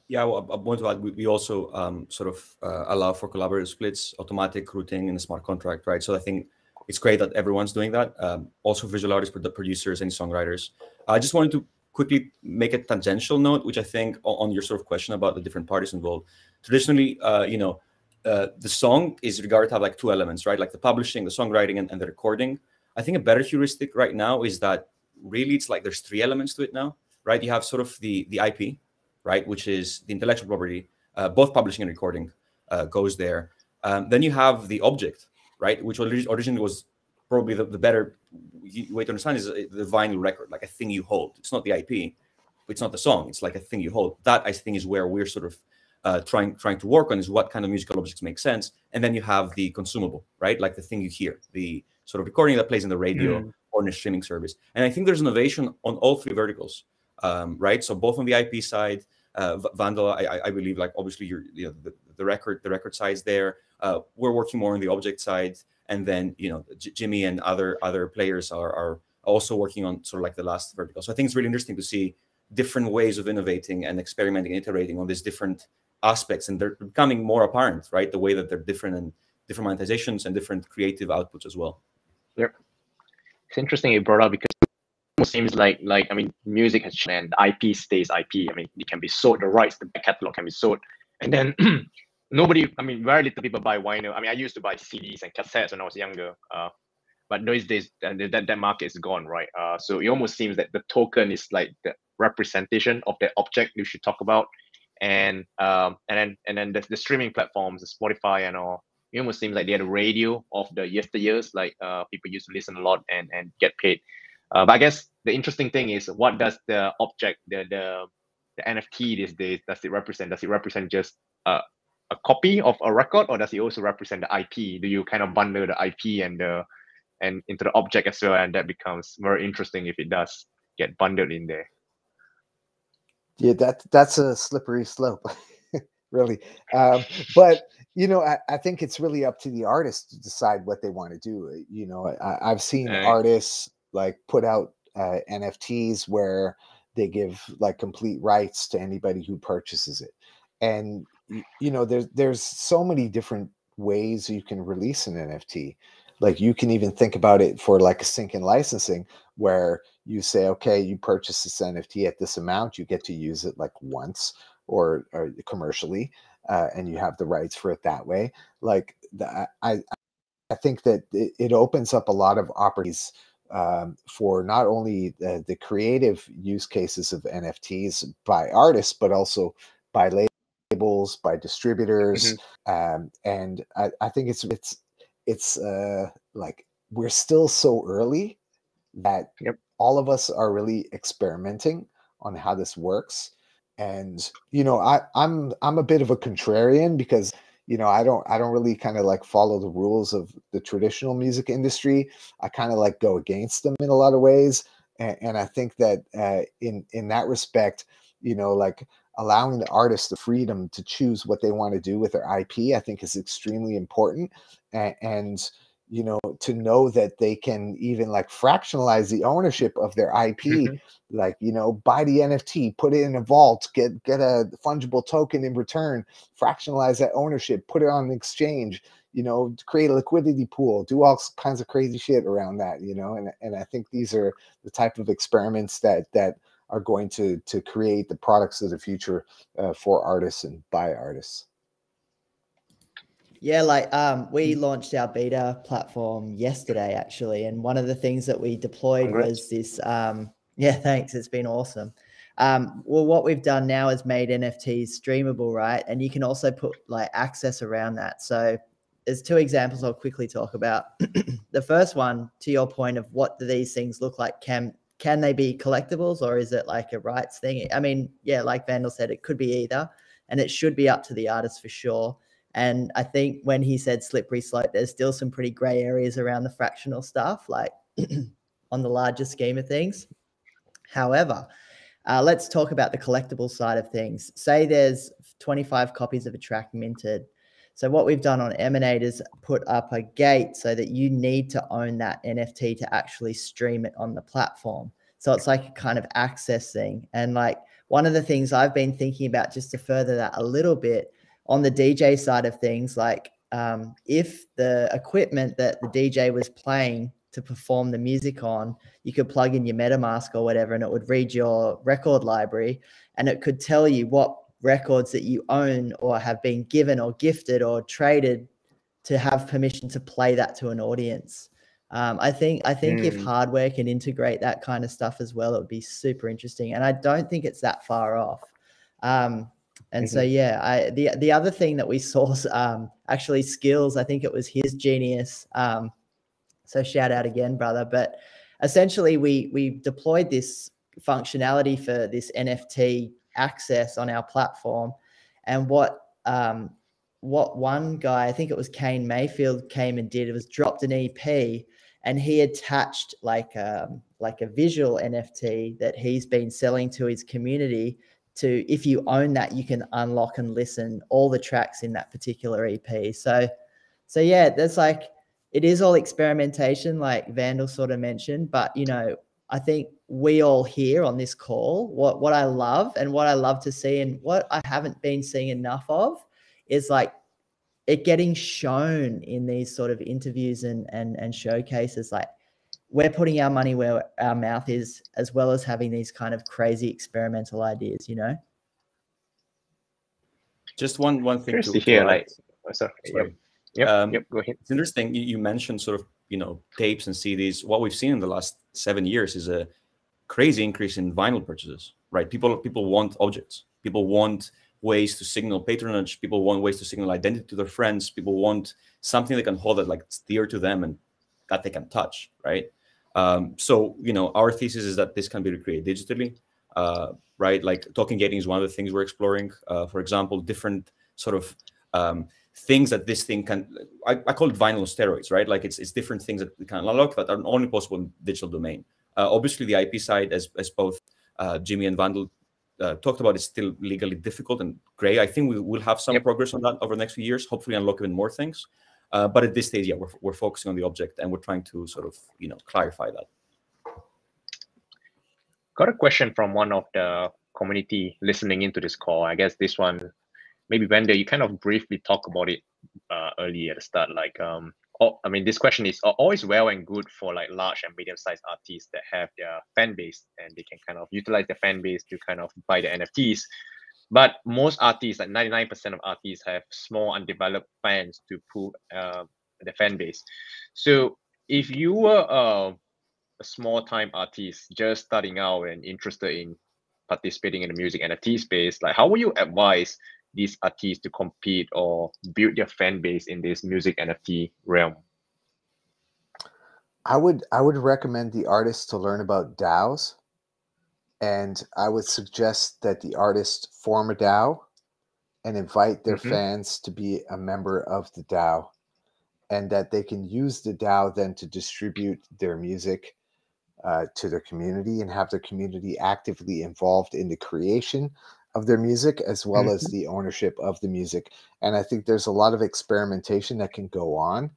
Yeah, well, want to add, we, we also um, sort of uh, allow for collaborative splits, automatic routing in a smart contract, right? So I think it's great that everyone's doing that. Um, also, visual artists, produ- producers, and songwriters. I just wanted to quickly make a tangential note, which I think on your sort of question about the different parties involved. Traditionally, uh, you know, uh, the song is regarded to have like two elements, right? Like the publishing, the songwriting, and, and the recording. I think a better heuristic right now is that really it's like there's three elements to it now, right? You have sort of the the IP, right, which is the intellectual property, uh, both publishing and recording uh, goes there. Um, then you have the object, right, which originally was probably the, the better way to understand is the vinyl record, like a thing you hold. It's not the IP, it's not the song. It's like a thing you hold. That I think is where we're sort of uh, trying trying to work on is what kind of musical objects make sense. And then you have the consumable, right? Like the thing you hear, the sort of recording that plays in the radio mm. or in a streaming service. And I think there's innovation on all three verticals, um, right? So both on the IP side, uh, Vandal, I, I, believe, like obviously you're, you know, the, the record the record size there. Uh, we're working more on the object side, and then you know J- Jimi and other other players are are also working on sort of like the last vertical. So I think it's really interesting to see different ways of innovating and experimenting, and iterating on these different aspects, and they're becoming more apparent, right? The way that they're different and different monetizations and different creative outputs as well. Yeah, it's interesting you brought up because seems like like I mean music has changed and IP stays IP. I mean it can be sold, the rights, the back catalog can be sold, and then nobody. I mean very little people buy vinyl. I mean I used to buy CDs and cassettes when I was younger. Uh, but these days uh, that that market is gone, right? Uh, so it almost seems that the token is like the representation of the object you should talk about, and um, and then and then the, the streaming platforms, the Spotify and all, it almost seems like they're the radio of the yesteryears. Like uh, people used to listen a lot and and get paid. Uh, but I guess the interesting thing is what does the object, the the, the NFT these days, does it represent? Does it represent just a, a copy of a record, or does it also represent the IP? Do you kind of bundle the IP and the and into the object as well, and that becomes very interesting if it does get bundled in there. Yeah, that that's a slippery slope, really. Um, but you know, I, I, think it's really up to the artist to decide what they want to do. Uh, you know, I, have seen right. artists like put out uh, NFTs where they give like complete rights to anybody who purchases it, and you know, there's there's so many different ways you can release an NFT like you can even think about it for like a sync and licensing where you say okay you purchase this nft at this amount you get to use it like once or, or commercially uh, and you have the rights for it that way. Like the, i i think that it, it, opens up a lot of opportunities um, for not only the, the creative use cases of nfts by artists but also by labels by distributors mm-hmm. um, and I, I think it's it's it's uh like we're still so early that yep. all of us are really experimenting on how this works and you know i i'm i'm a bit of a contrarian because you know i don't i don't really kind of like follow the rules of the traditional music industry i kind of like go against them in a lot of ways and, and i think that uh, in in that respect you know like allowing the artist the freedom to choose what they want to do with their IP, I think is extremely important. And, and, you know, to know that they can even like fractionalize the ownership of their IP, mm-hmm. like, you know, buy the NFT, put it in a vault, get get a fungible token in return, fractionalize that ownership, put it on an exchange, you know, create a liquidity pool, do all kinds of crazy shit around that, you know. And and I think these are the type of experiments that that are going to to create the products of the future uh, for artists and by artists. Yeah, like um, we mm. launched our beta platform yesterday, actually, and one of the things that we deployed Congrats. was this. Um, yeah, thanks. It's been awesome. Um, well, what we've done now is made NFTs streamable, right? And you can also put like access around that. So there's two examples I'll quickly talk about. the first one, to your point of what do these things look like, can can they be collectibles or is it like a rights thing? I mean, yeah, like Vandal said, it could be either, and it should be up to the artist for sure. And I think when he said slippery slope, there's still some pretty gray areas around the fractional stuff, like on the larger scheme of things. However, uh, let's talk about the collectible side of things. Say there's 25 copies of a track minted. So what we've done on Emanate is put up a gate so that you need to own that NFT to actually stream it on the platform. So it's like a kind of access thing. And like one of the things I've been thinking about just to further that a little bit on the DJ side of things, like um, if the equipment that the DJ was playing to perform the music on, you could plug in your MetaMask or whatever, and it would read your record library and it could tell you what records that you own or have been given or gifted or traded to have permission to play that to an audience. Um, I think I think mm. if hmm. hardware can integrate that kind of stuff as well, it would be super interesting. And I don't think it's that far off. Um, and mm-hmm. so yeah, I the the other thing that we saw um, actually skills. I think it was his genius. Um, So shout out again, brother. But essentially, we we deployed this functionality for this NFT access on our platform, and what um, what one guy, I think it was Kane Mayfield, came and did it was dropped an EP, and he attached like um, like a visual NFT that he's been selling to his community. To if you own that, you can unlock and listen all the tracks in that particular EP. So, so yeah, that's like it is all experimentation, like Vandal sort of mentioned. But you know, I think we all here on this call, what what I love and what I love to see, and what I haven't been seeing enough of, is like it getting shown in these sort of interviews and and and showcases. Like we're putting our money where our mouth is, as well as having these kind of crazy experimental ideas. You know. Just one one thing to, to hear, like, oh, sorry, Sorry. Yep. Yep, Um, yep, go ahead. it's interesting you, you mentioned sort of you know tapes and cds what we've seen in the last seven years is a crazy increase in vinyl purchases right people people want objects people want ways to signal patronage people want ways to signal identity to their friends people want something they can hold that like it's dear to them and that they can touch right um, so you know our thesis is that this can be recreated digitally uh, right? Like token gating is one of the things we're exploring. Uh, for example different sort of um, things that this thing can I, I call it vinyl steroids right? Like it's it's different things that we can unlock that are only possible in digital domain. Uh, obviously the ip side as as both uh, Jimi and vandal uh, talked about is still legally difficult and gray. I think we will have some Yep. progress on that over the next few years hopefully unlock even more things uh, but at this stage yeah we're, we're focusing on the object and we're trying to sort of you know clarify that Got a question from one of the community listening into this call. I guess this one, maybe Vandal, you kind of briefly talk about it uh, early at the start. Like, um, oh, I mean, this question is always well and good for like large and medium-sized artists that have their fan base and they can kind of utilize their fan base to kind of buy the NFTs. But most artists, like 99% of artists, have small undeveloped fans to pull uh, the fan base. So if you were uh, a small time artist just starting out and interested in participating in the music NFT space, like how would you advise these artists to compete or build their fan base in this music NFT realm? I would I would recommend the artists to learn about DAOs, and I would suggest that the artist form a DAO and invite their Mhm. fans to be a member of the DAO, and that they can use the DAO then to distribute their music uh, to their community and have their community actively involved in the creation of their music as well as the ownership of the music. And I think there's a lot of experimentation that can go on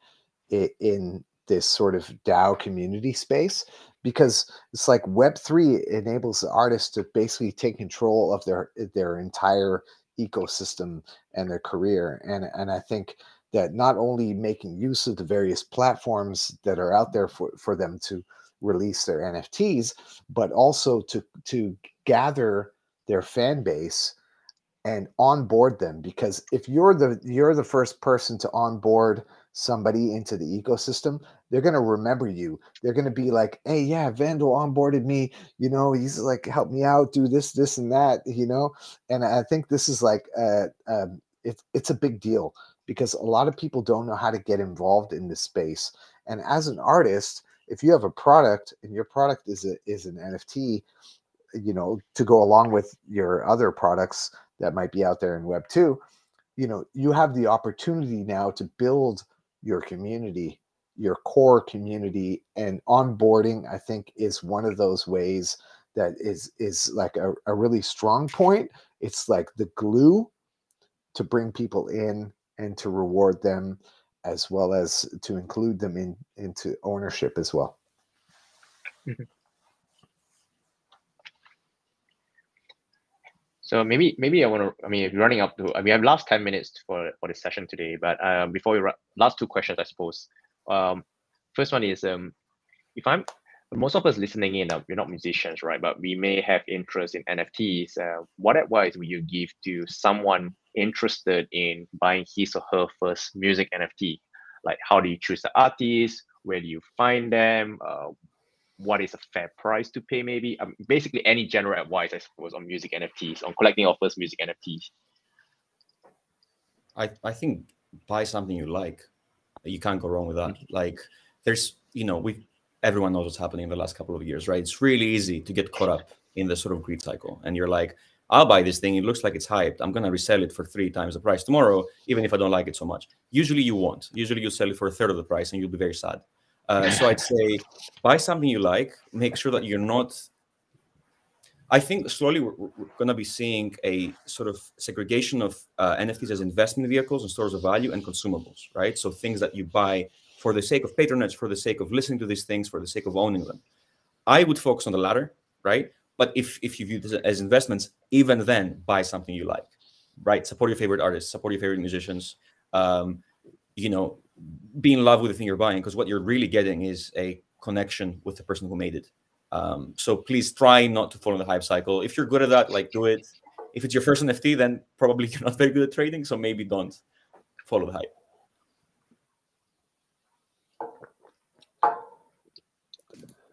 in this sort of DAO community space because it's like Web3 enables the artists to basically take control of their eh, their entire ecosystem and their career. And and I think that not only making use of the various platforms that are out there for, for them to release their NFTs, but also to to gather their fan base and onboard them because if you're the you're the first person to onboard somebody into the ecosystem they're going to remember you. They're going to be like hey yeah vandal onboarded me you know he's like help me out do this this and that you know? And i think this is like uh, um, it's it's a big deal because a lot of people don't know how to get involved in this space. And as an artist if you have a product and your product is a is an nft you know to go along with your other products that might be out there in web 2 you know you have the opportunity now to build your community your core community and onboarding i think is one of those ways that is is like a, a really strong point. It's like the glue to bring people in and to reward them as well as to include them in into ownership as well mm-hmm. So maybe maybe I want to. I mean, running up to. I mean, We have last ten minutes for for the session today. But uh, before we ra- last two questions, I suppose. Um, first one is um, if I'm most of us listening in, uh, we're not musicians, right? But we may have interest in NFTs. Uh, what advice would you give to someone interested in buying his or her first music NFT? Like, how do you choose the artist? Where do you find them? Uh, what is a fair price to pay? Maybe um, basically any general advice, I suppose, on music NFTs, on collecting our first music NFTs. I, I think buy something you like. You can't go wrong with that. Like there's you know, we everyone knows what's happening in the last couple of years, right? It's really easy to get caught up in the sort of greed cycle, and you're like, I'll buy this thing. It looks like it's hyped. I'm gonna resell it for three times the price tomorrow, even if I don't like it so much. Usually you won't. Usually you sell it for a third of the price, and you'll be very sad. Uh, so I'd say buy something you like. Make sure that you're not. I think slowly we're, we're going to be seeing a sort of segregation of uh, NFTs as investment vehicles and stores of value and consumables, right? So things that you buy for the sake of patronage, for the sake of listening to these things, for the sake of owning them. I would focus on the latter, right? But if if you view this as investments, even then, buy something you like, right? Support your favorite artists, support your favorite musicians. Um, you know, be in love with the thing you're buying because what you're really getting is a connection with the person who made it. Um, so please try not to follow the hype cycle. If you're good at that, like do it. If it's your first NFT, then probably you're not very good at trading, so maybe don't follow the hype.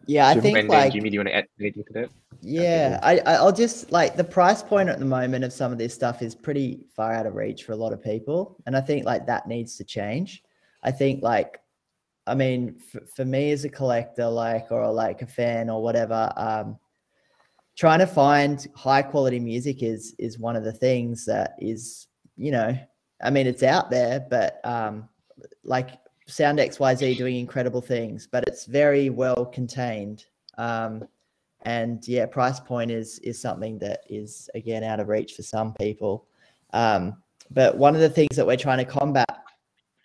Yeah, I Jim, think and like Jimi, do you want to add anything to that? Yeah, I I- I'll just like the price point at the moment of some of this stuff is pretty far out of reach for a lot of people, and I think like that needs to change. I think like, I mean, for, for me as a collector, like or like a fan or whatever, um, trying to find high quality music is is one of the things that is you know, I mean, it's out there, but um, like Sound XYZ doing incredible things, but it's very well contained. Um, and yeah, price point is is something that is again out of reach for some people. Um, but one of the things that we're trying to combat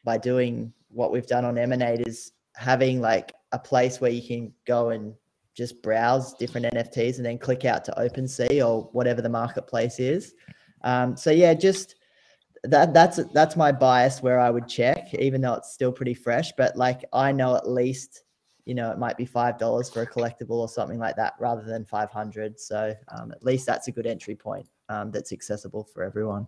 by doing what we've done on Emanate is having like a place where you can go and just browse different NFTs and then click out to OpenSea or whatever the marketplace is. Um, so yeah, just that that's that's my bias where I would check, even though it's still pretty fresh. But like I know at least you know it might be five dollars for a collectible or something like that rather than 500 so um, at least that's a good entry point um, that's accessible for everyone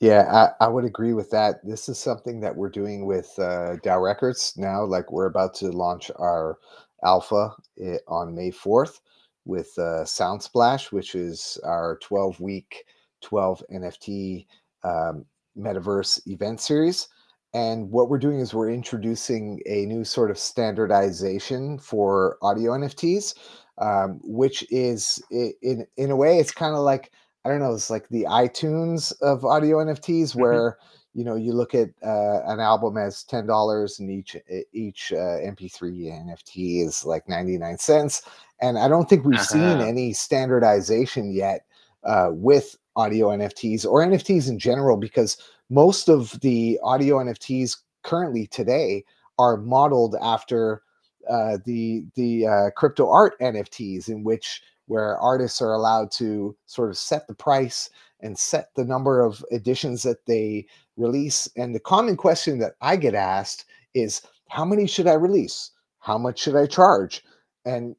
Yeah, I, I would agree with that. This is something that we're doing with uh, DAO Records now. Like we're about to launch our alpha i- on May 4th with uh, Soundsplash, which is our 12 week, 12 NFT um, metaverse event series. And what we're doing is we're introducing a new sort of standardization for audio NFTs, um, which is in in a way it's kind of like I don't know, it's like the iTunes of audio NFTs, where you know you look at uh, an album as ten dollars, and each each uh, MP3 NFT is like ninety nine cents. And I don't think we've seen Uh-huh. any standardization yet uh, with audio NFTs or NFTs in general, because most of the audio NFTs currently today are modeled after uh, the the uh, crypto art NFTs, in which where artists are allowed to sort of set the price and set the number of editions that they release. And the common question that I get asked is, how many should I release? How much should I charge? And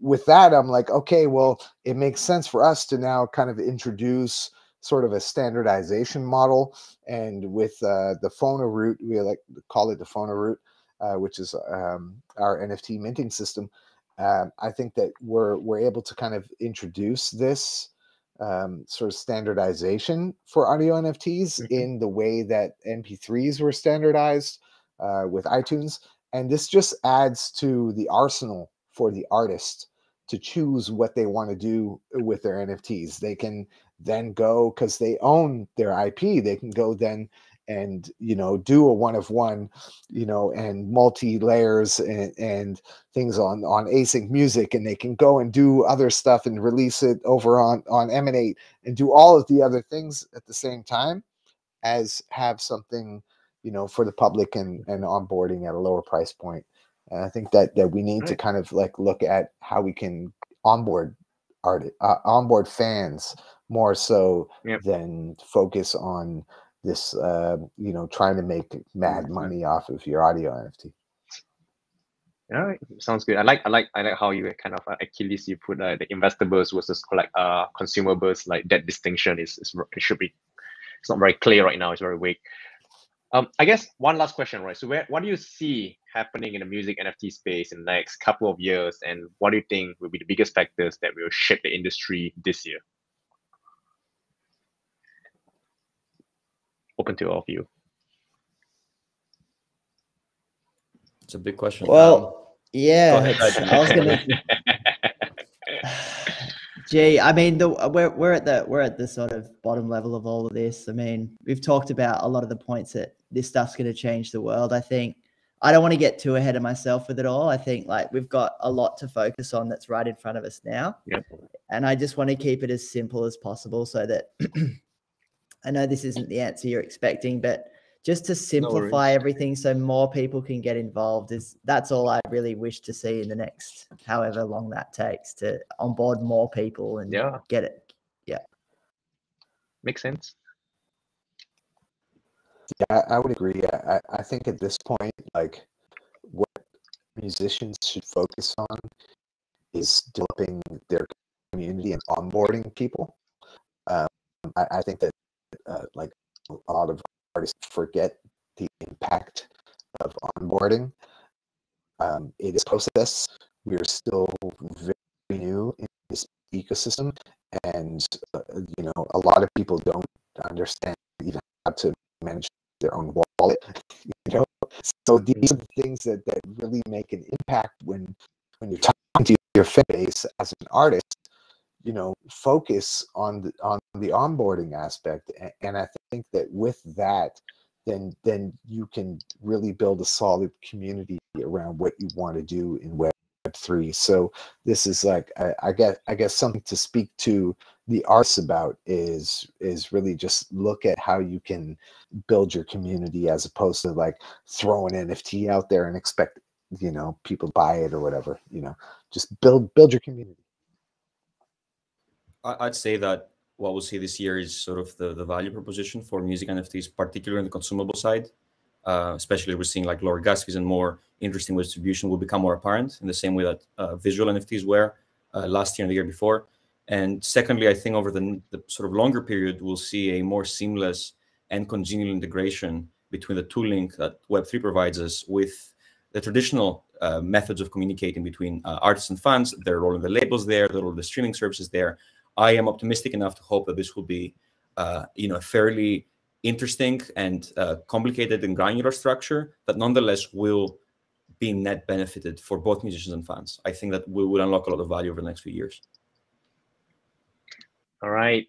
with that, I'm like, okay, well, it makes sense for us to now kind of introduce sort of a standardization model. And with uh, the Phono route, we like call it the Phono route, uh, which is um, our NFT minting system um, I think that we're we're able to kind of introduce this um, sort of standardization for audio NFTs Mhm. in the way that MP3s were standardized uh, with iTunes, and this just adds to the arsenal for the artist to choose what they want to do with their NFTs. They can then go because they own their IP. They can go then and you know do a one of one you know and multi layers and, and things on on async music and they can go and do other stuff and release it over on on emanate and do all of the other things at the same time as have something you know for the public and and onboarding at a lower price point and i think that that we need to kind of like look at how we can onboard art uh, onboard fans more so Yep. than focus on this uh, you know trying to make mad money off of your audio nft All right, sounds good. I like I like I like how you kind of uh, Achilles you put uh, the investables versus collect uh consumables like that distinction is, is it should be it's not very clear right now. It's very weak. Um, I guess one last question, right? So where what do you see happening in the music NFT space in the next couple of years, and what do you think will be the biggest factors that will shape the industry this year? Open to all of you. It's a big question. Well, yeah, ahead. I was gonna. Gee, I mean, the we're we're at the we're at the sort of bottom level of all of this. I mean, we've talked about a lot of the points that this stuff's going to change the world. I think I don't want to get too ahead of myself with it all. I think like we've got a lot to focus on that's right in front of us now, Yep. and I just want to keep it as simple as possible so that I know this isn't the answer you're expecting, but just to simplify everything so more people can get involved is that's all I really wish to see in the next however long that takes to onboard more people and Yeah. get it. Yeah. Makes sense. Yeah, I I would agree. I, I- I think at this point, like what musicians should focus on is developing their community and onboarding people. Um, I, I think that uh, like a lot of artists forget the impact of onboarding. Um, it is a process. We're still very new in this ecosystem, and uh, you know a lot of people don't understand even how to manage their own wallet. You know, so these are the things that that really make an impact when when you're talking to your base as an artist. You know, focus on the on the onboarding aspect, and I think that with that, then then you can really build a solid community around what you want to do in Web three. So this is like I, I guess I guess something to speak to the arts about is is really just look at how you can build your community as opposed to like throw an NFT out there and expect you know people buy it or whatever. You know, just build build your community. I'd say that what we'll see this year is sort of the, the value proposition for music NFTs, particularly on the consumable side. Uh, especially we're seeing like lower gas fees and more interesting distribution will become more apparent in the same way that uh, visual NFTs were uh, last year and the year before. And secondly, I think over the, the sort of longer period, we'll see a more seamless and congenial integration between the tooling that Web3 provides us with the traditional uh, methods of communicating between uh, artists and fans. their role in the labels there, they're rolling the streaming services there. I am optimistic enough to hope that this will be, uh, you know, a fairly interesting and uh, complicated and granular structure that nonetheless will be net benefited for both musicians and fans. I think that we will unlock a lot of value over the next few years. All right.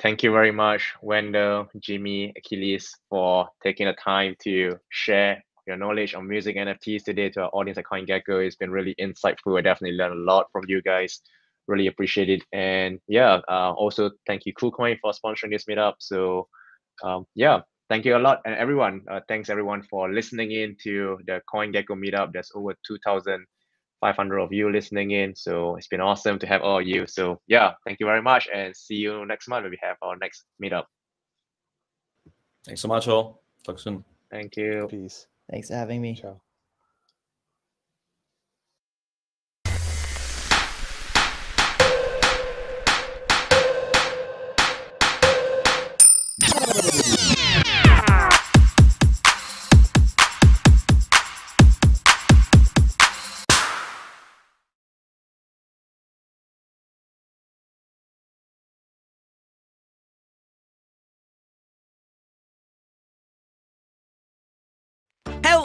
Thank you very much, Vandal, Jimi, Achilles, for taking the time to share your knowledge on music NFTs today to our audience at CoinGecko. It's been really insightful. I definitely learned a lot from you guys. Really appreciate it. And yeah, uh, also thank you, KuCoin, for sponsoring this meetup. So um, yeah, thank you a lot. And everyone, uh, thanks everyone for listening in to the CoinGecko meetup. There's over 2,500 of you listening in. So it's been awesome to have all of you. So yeah, thank you very much and see you next month when we have our next meetup. Thanks so much, all. Talk soon. Thank you. Peace. Thanks for having me. Ciao.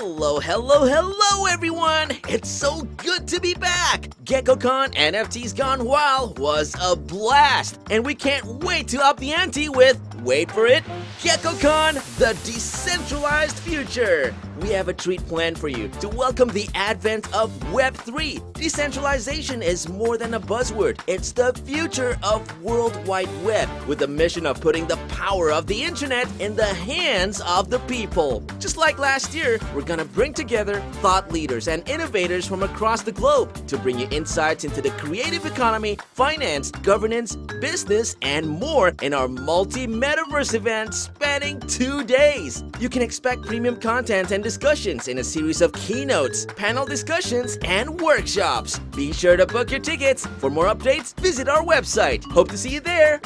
Hello, hello, hello, everyone! It's so good to be back! GeckoCon NFTs Gone Wild was a blast, and we can't wait to up the ante with, wait for it, GeckoCon, the decentralized future! We have a treat planned for you to welcome the advent of Web3. Decentralization is more than a buzzword, it's the future of World Wide Web, with the mission of putting the power of the internet in the hands of the people. Just like last year, we're gonna bring together thought leaders and innovators from across the globe to bring you insights into the creative economy, finance, governance, business, and more in our multi metaverse event spanning two days. You can expect premium content and discussions in a series of keynotes, panel discussions, and workshops. Be sure to book your tickets. For more updates, visit our website. Hope to see you there.